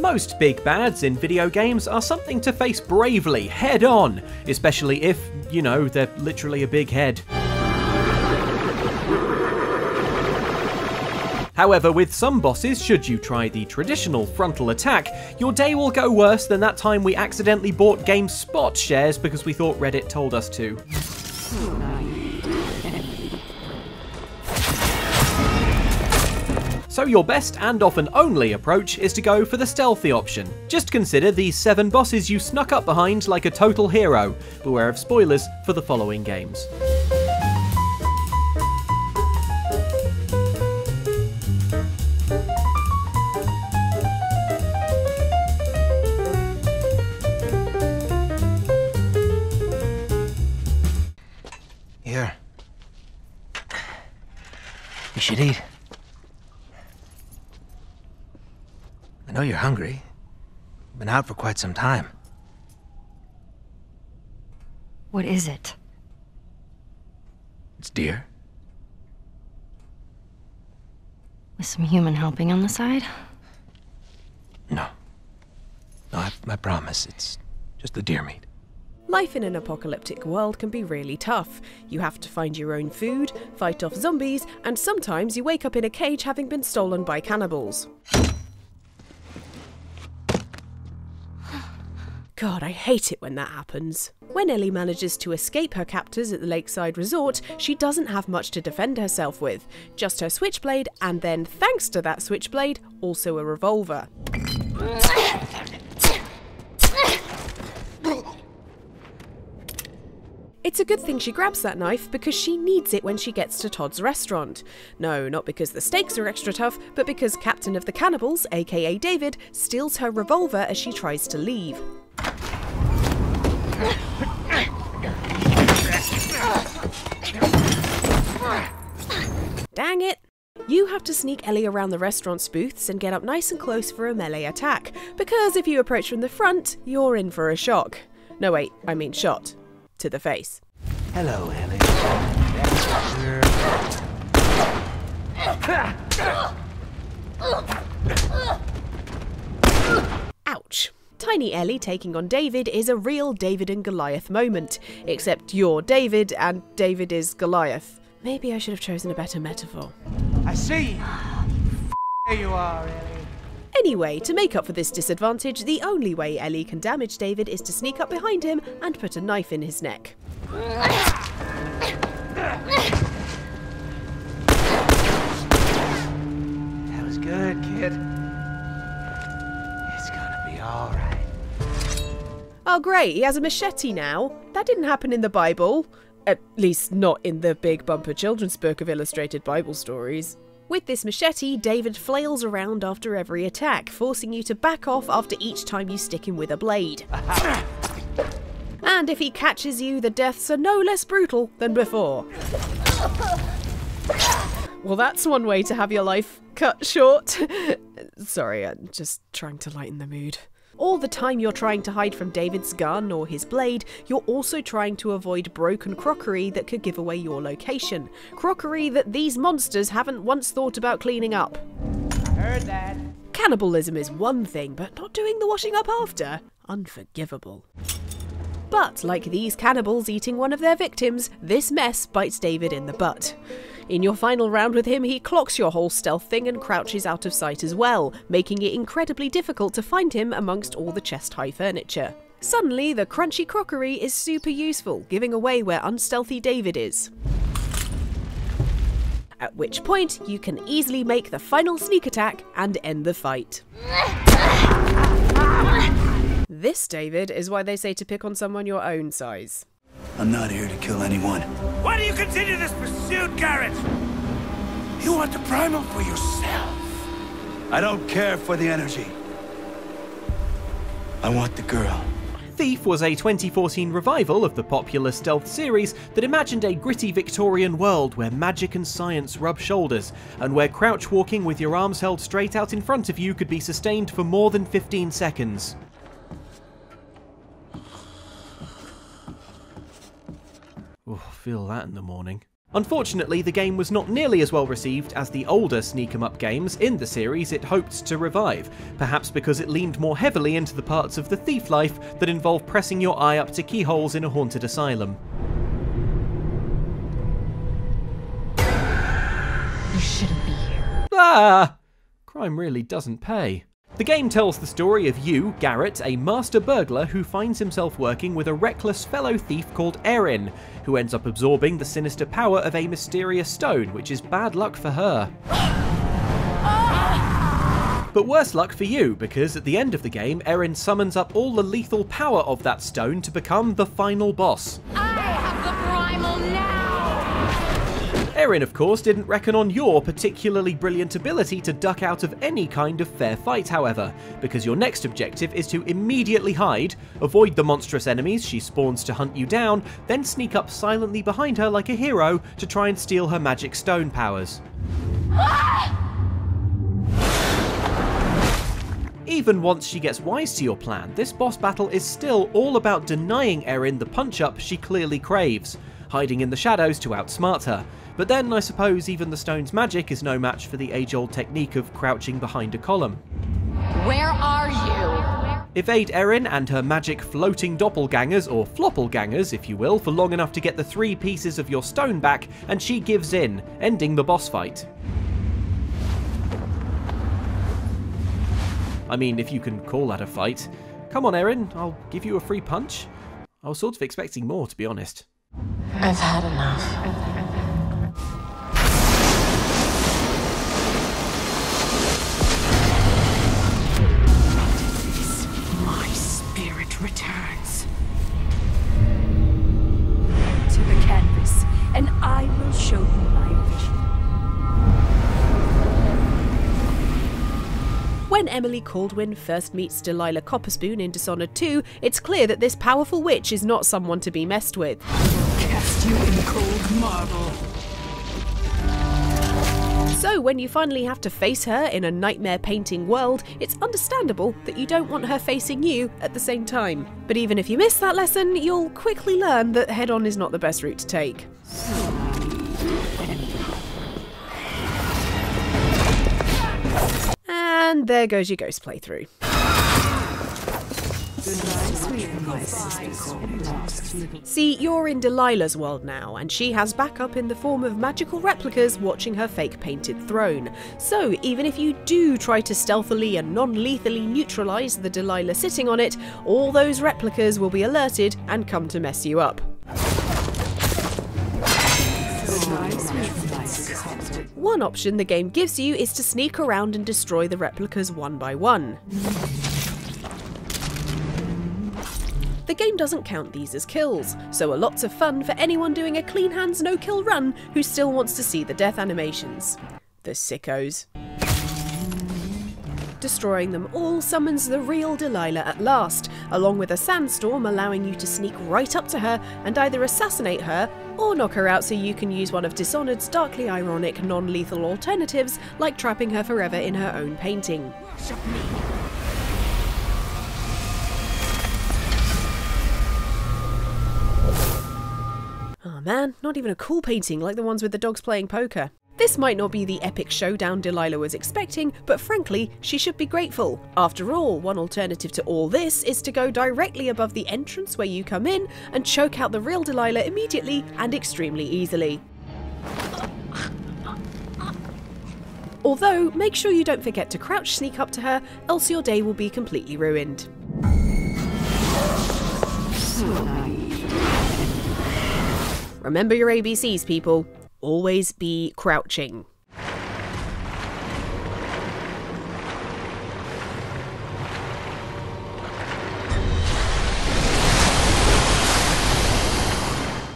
Most big bads in video games are something to face bravely, head on, especially if, you know, they're literally a big head. However, with some bosses, should you try the traditional frontal attack, your day will go worse than that time we accidentally bought GameStop shares because we thought Reddit told us to. So your best and often only approach is to go for the stealthy option. Just consider these 7 bosses you snuck up behind like a total hero. Beware of spoilers for the following games. Hungry. Been out for quite some time. What is it? It's deer. With some human helping on the side? No. No, I, I promise. It's just the deer meat. Life in an apocalyptic world can be really tough. You have to find your own food, fight off zombies, and sometimes you wake up in a cage having been stolen by cannibals. God, I hate it when that happens. When Ellie manages to escape her captors at the lakeside resort, she doesn't have much to defend herself with. Just her switchblade, and then, thanks to that switchblade, also a revolver. It's a good thing she grabs that knife because she needs it when she gets to Todd's restaurant. No, not because the steaks are extra tough, but because Captain of the Cannibals, aka David, steals her revolver as she tries to leave. You have to sneak Ellie around the restaurant's booths and get up nice and close for a melee attack, because if you approach from the front, you're in for a shock. No, wait, I mean shot. To the face. Hello, Ellie. Ouch. Tiny Ellie taking on David is a real David and Goliath moment, except you're David and David is Goliath. Maybe I should have chosen a better metaphor. I see. There you are, Ellie. Anyway, to make up for this disadvantage, the only way Ellie can damage David is to sneak up behind him and put a knife in his neck. That was good, kid. It's gonna be alright. Oh, great, he has a machete now. That didn't happen in the Bible. At least, not in the big bumper children's book of illustrated Bible stories. With this machete, David flails around after every attack, forcing you to back off after each time you stick him with a blade. and if he catches you, the deaths are no less brutal than before. Well, that's one way to have your life cut short. Sorry, I'm just trying to lighten the mood. All the time you're trying to hide from David's gun or his blade, you're also trying to avoid broken crockery that could give away your location. Crockery that these monsters haven't once thought about cleaning up. I heard that. Cannibalism is one thing, but not doing the washing up after? Unforgivable. But like these cannibals eating one of their victims, this mess bites David in the butt. In your final round with him, he clocks your whole stealth thing and crouches out of sight as well, making it incredibly difficult to find him amongst all the chest high furniture. Suddenly, the crunchy crockery is super useful, giving away where unstealthy David is. At which point, you can easily make the final sneak attack and end the fight. This, David, is why they say to pick on someone your own size. I'm not here to kill anyone. Why do you continue this pursuit, Garrett? You want the primal for yourself. I don't care for the energy. I want the girl. Thief was a 2014 revival of the popular stealth series that imagined a gritty Victorian world where magic and science rub shoulders, and where crouch walking with your arms held straight out in front of you could be sustained for more than 15 seconds. Oh, feel that in the morning. Unfortunately, the game was not nearly as well received as the older Sneak 'em Up games in the series it hoped to revive, perhaps because it leaned more heavily into the parts of the thief life that involve pressing your eye up to keyholes in a haunted asylum. You shouldn't be here. Ah! Crime really doesn't pay. The game tells the story of you, Garrett, a master burglar who finds himself working with a reckless fellow thief called Erin, who ends up absorbing the sinister power of a mysterious stone, which is bad luck for her. But worse luck for you, because at the end of the game, Erin summons up all the lethal power of that stone to become the final boss. I Erin, of course, didn't reckon on your particularly brilliant ability to duck out of any kind of fair fight, however, because your next objective is to immediately hide, avoid the monstrous enemies she spawns to hunt you down, then sneak up silently behind her like a hero to try and steal her magic stone powers. Even once she gets wise to your plan, this boss battle is still all about denying Erin the punch-up she clearly craves, hiding in the shadows to outsmart her, but then I suppose even the stone's magic is no match for the age-old technique of crouching behind a column. Where are you? Evade Erin and her magic floating doppelgangers, or floppelgangers if you will, for long enough to get the three pieces of your stone back, and she gives in, ending the boss fight. I mean, if you can call that a fight. Come on, Erin, I'll give you a free punch. I was sort of expecting more, to be honest. I've had enough. Returns. to the canvas, and I will show you my vision. When Emily Kaldwin first meets Delilah Copperspoon in Dishonored 2, it's clear that this powerful witch is not someone to be messed with. Cast you in cold marble. So, when you finally have to face her in a nightmare painting world, it's understandable that you don't want her facing you at the same time. But even if you miss that lesson, you'll quickly learn that head on is not the best route to take. And there goes your ghost playthrough. See, you're in Delilah's world now, and she has backup in the form of magical replicas watching her fake painted throne. So, even if you do try to stealthily and non lethally neutralise the Delilah sitting on it, all those replicas will be alerted and come to mess you up. One option the game gives you is to sneak around and destroy the replicas one by one. The game doesn't count these as kills, so are lots of fun for anyone doing a clean hands no kill run who still wants to see the death animations. The sickos. Destroying them all summons the real Delilah at last, along with a sandstorm allowing you to sneak right up to her and either assassinate her or knock her out so you can use one of Dishonored's darkly ironic non lethal alternatives like trapping her forever in her own painting. Man, not even a cool painting like the ones with the dogs playing poker. This might not be the epic showdown Delilah was expecting, but frankly, she should be grateful. After all, one alternative to all this is to go directly above the entrance where you come in and choke out the real Delilah immediately and extremely easily. Although, make sure you don't forget to crouch sneak up to her, else your day will be completely ruined. Hmm. Remember your ABCs, people. Always be crouching.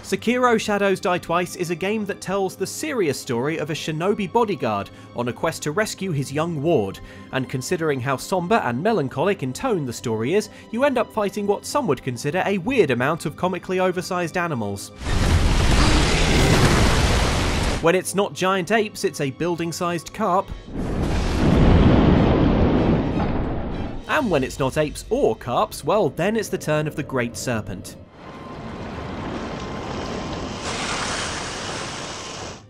Sekiro Shadows Die Twice is a game that tells the serious story of a shinobi bodyguard on a quest to rescue his young ward, and considering how somber and melancholic in tone the story is, you end up fighting what some would consider a weird amount of comically oversized animals. When it's not giant apes, it's a building sized carp. And when it's not apes or carps, well, then it's the turn of the Great Serpent.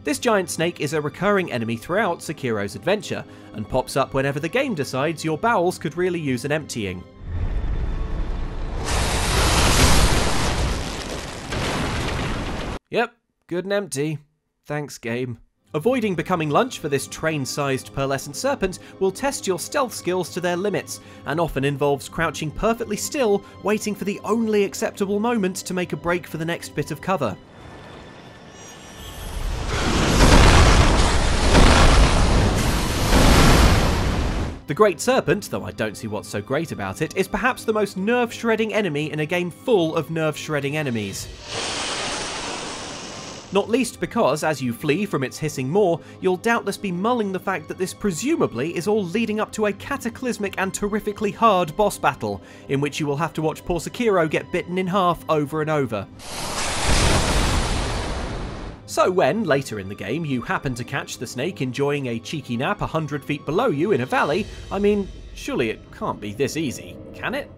This giant snake is a recurring enemy throughout Sekiro's adventure, and pops up whenever the game decides your bowels could really use an emptying. Yep, good and empty. Thanks, game. Avoiding becoming lunch for this train-sized pearlescent serpent will test your stealth skills to their limits, and often involves crouching perfectly still, waiting for the only acceptable moment to make a break for the next bit of cover. The Great Serpent, though I don't see what's so great about it, is perhaps the most nerve-shredding enemy in a game full of nerve-shredding enemies. Not least because, as you flee from its hissing maw, you'll doubtless be mulling the fact that this presumably is all leading up to a cataclysmic and terrifically hard boss battle, in which you will have to watch poor Sekiro get bitten in half over and over. So when, later in the game, you happen to catch the snake enjoying a cheeky nap a hundred feet below you in a valley, I mean, surely it can't be this easy, can it?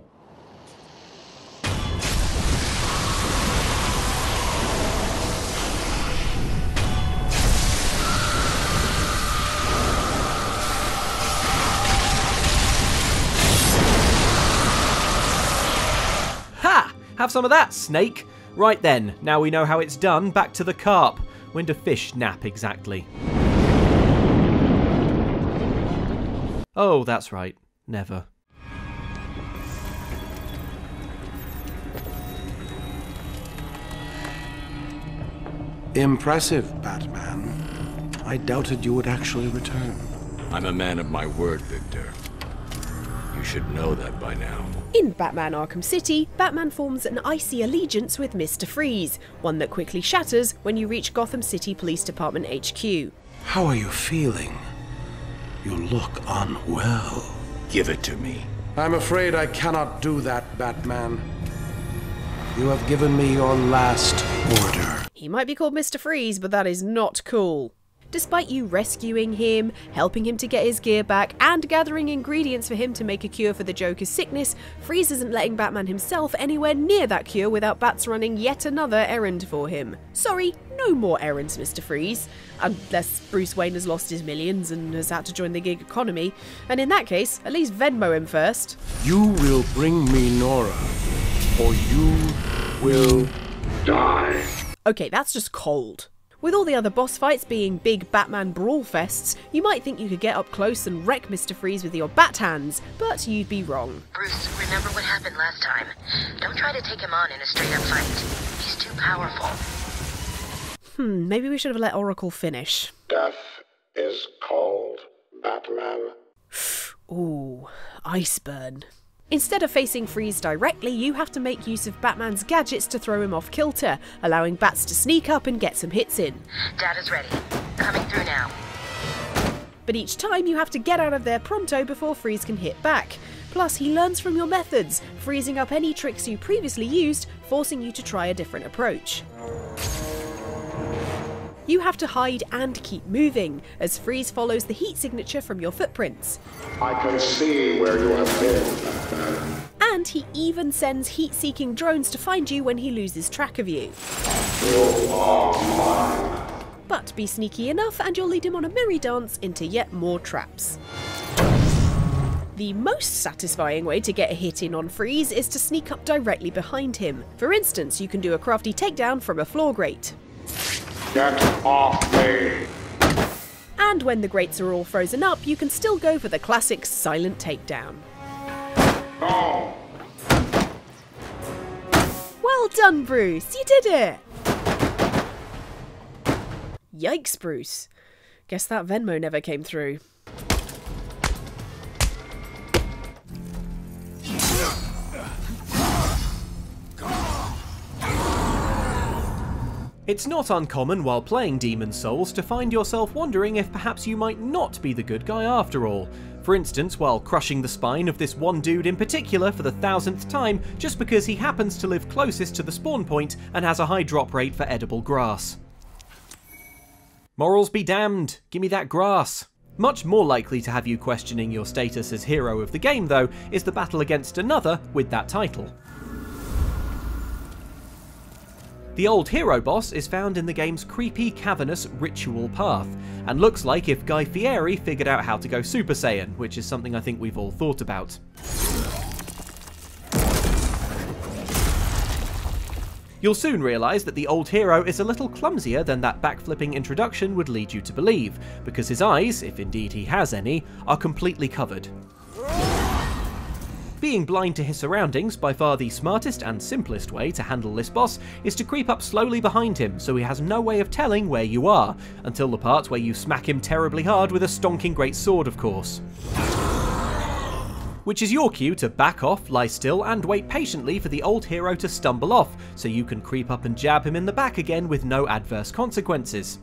Have some of that, snake! Right then, now we know how it's done, back to the carp. When do fish nap exactly? Oh, that's right. Never. Impressive, Batman. I doubted you would actually return. I'm a man of my word, Victor. You should know that by now. In Batman Arkham City, Batman forms an icy allegiance with Mr. Freeze, one that quickly shatters when you reach Gotham City Police Department HQ. How are you feeling? You look unwell. Give it to me. I'm afraid I cannot do that, Batman. You have given me your last order. He might be called Mr. Freeze, but that is not cool. Despite you rescuing him, helping him to get his gear back, and gathering ingredients for him to make a cure for the Joker's sickness, Freeze isn't letting Batman himself anywhere near that cure without Bats running yet another errand for him. Sorry, no more errands, Mr. Freeze. Unless Bruce Wayne has lost his millions and has had to join the gig economy. And in that case, at least Venmo him first. You will bring me Nora, or you will die. Okay, that's just cold. With all the other boss fights being big Batman brawl fests, you might think you could get up close and wreck Mr. Freeze with your bat hands, but you'd be wrong. Bruce, remember what happened last time. Don't try to take him on in a straight up fight. He's too powerful. Hmm, maybe we should have let Oracle finish. Death is called Batman. Ooh, Iceburn. Instead of facing Freeze directly, you have to make use of Batman's gadgets to throw him off kilter, allowing Bats to sneak up and get some hits in. Data's ready. Coming through now. But each time you have to get out of there pronto before Freeze can hit back. Plus, he learns from your methods, freezing up any tricks you previously used, forcing you to try a different approach. You have to hide and keep moving, as Freeze follows the heat signature from your footprints. I can see where you have been. And he even sends heat seeking drones to find you when he loses track of you. You are mine. But be sneaky enough and you'll lead him on a merry dance into yet more traps. The most satisfying way to get a hit in on Freeze is to sneak up directly behind him. For instance, you can do a crafty takedown from a floor grate. Get off me! And when the grates are all frozen up, you can still go for the classic silent takedown. Go! Well done, Bruce! You did it! Yikes, Bruce. Guess that Venmo never came through. It's not uncommon while playing Demon's Souls to find yourself wondering if perhaps you might not be the good guy after all. For instance, while crushing the spine of this one dude in particular for the thousandth time just because he happens to live closest to the spawn point and has a high drop rate for edible grass. Morals be damned, give me that grass. Much more likely to have you questioning your status as hero of the game though is the battle against another with that title. The old hero boss is found in the game's creepy, cavernous ritual path, and looks like if Guy Fieri figured out how to go Super Saiyan, which is something I think we've all thought about. You'll soon realise that the old hero is a little clumsier than that backflipping introduction would lead you to believe, because his eyes, if indeed he has any, are completely covered. Being blind to his surroundings, by far the smartest and simplest way to handle this boss is to creep up slowly behind him so he has no way of telling where you are, until the part where you smack him terribly hard with a stonking great sword of course. Which is your cue to back off, lie still, and wait patiently for the old hero to stumble off, so you can creep up and jab him in the back again with no adverse consequences.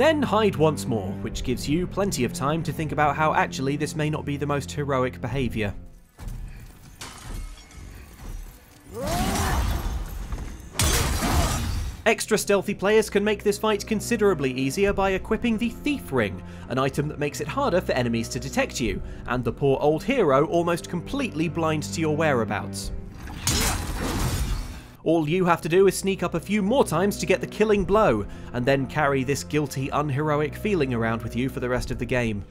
Then hide once more, which gives you plenty of time to think about how actually this may not be the most heroic behaviour. Extra stealthy players can make this fight considerably easier by equipping the Thief Ring, an item that makes it harder for enemies to detect you, and the poor old hero almost completely blind to your whereabouts. All you have to do is sneak up a few more times to get the killing blow, and then carry this guilty, unheroic feeling around with you for the rest of the game.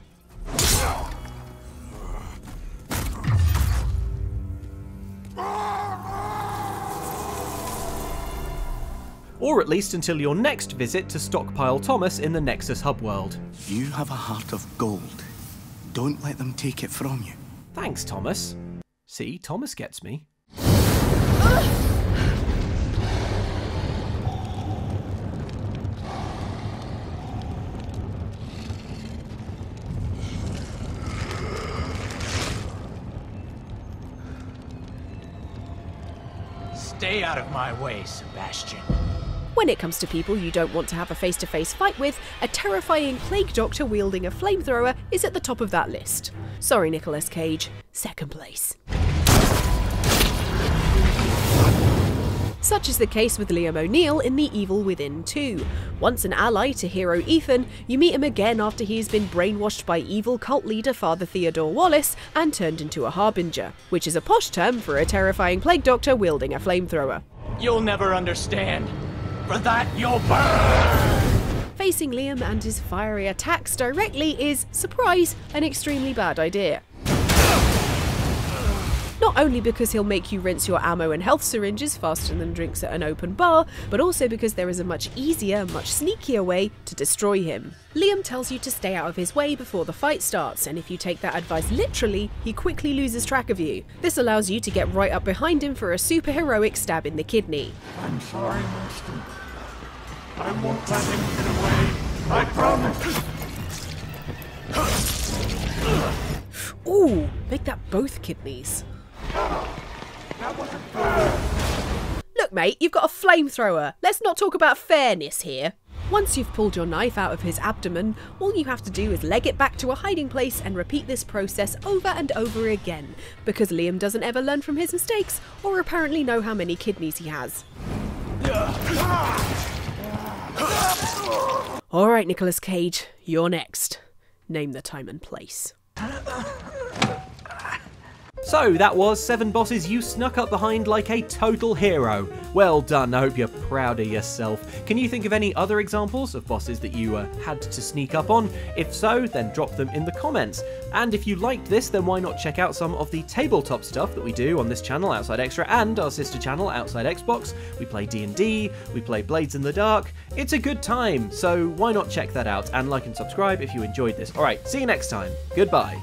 Or at least until your next visit to Stockpile Thomas in the Nexus hub world. You have a heart of gold. Don't let them take it from you. Thanks, Thomas. See, Thomas gets me. Stay out of my way, Sebastian. When it comes to people you don't want to have a face to face fight with, a terrifying plague doctor wielding a flamethrower is at the top of that list. Sorry, Nicolas Cage, second place. Such is the case with Liam O'Neal in The Evil Within 2. Once an ally to hero Ethan, you meet him again after he has been brainwashed by evil cult leader Father Theodore Wallace and turned into a harbinger, which is a posh term for a terrifying plague doctor wielding a flamethrower. You'll never understand. For that, you'll burn! Facing Liam and his fiery attacks directly is, surprise, an extremely bad idea. Not only because he'll make you rinse your ammo and health syringes faster than drinks at an open bar, but also because there is a much easier, much sneakier way to destroy him. Liam tells you to stay out of his way before the fight starts, and if you take that advice literally, he quickly loses track of you. This allows you to get right up behind him for a super heroic stab in the kidney. I'm sorry, Master. I won't let him get away. I promise. Ooh, make that both kidneys. Look, mate, you've got a flamethrower. Let's not talk about fairness here. Once you've pulled your knife out of his abdomen, all you have to do is leg it back to a hiding place and repeat this process over and over again, because Liam doesn't ever learn from his mistakes or apparently know how many kidneys he has. Alright, Nicolas Cage, you're next. Name the time and place. So that was 7 bosses you snuck up behind like a total hero. Well done, I hope you're proud of yourself. Can you think of any other examples of bosses that you uh, had to sneak up on? If so, then drop them in the comments. And if you liked this, then why not check out some of the tabletop stuff that we do on this channel, Outside Xtra, and our sister channel, Outside Xbox. We play D&D, we play Blades in the Dark. It's a good time, so why not check that out and like and subscribe if you enjoyed this. Alright, see you next time. Goodbye.